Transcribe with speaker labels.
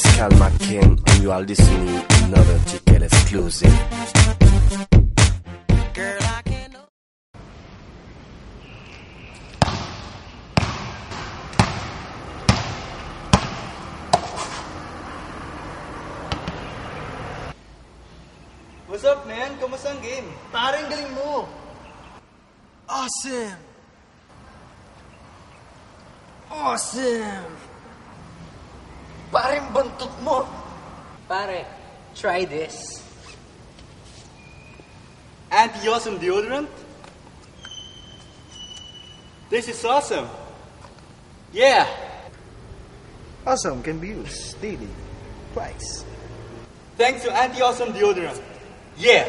Speaker 1: Cal McKin, and you are listening to another ticket exclusive.
Speaker 2: Girl, I can't.
Speaker 3: What's up, man? Kamusta ang game?
Speaker 4: Parang galing mo.
Speaker 2: Awesome.
Speaker 4: Awesome. Parang bantot mo.
Speaker 5: Pare, try this.
Speaker 3: Anti-Asim deodorant? This is awesome. Yeah.
Speaker 4: Awesome can be used daily, twice.
Speaker 3: Thanks to anti-Asim deodorant. Yeah.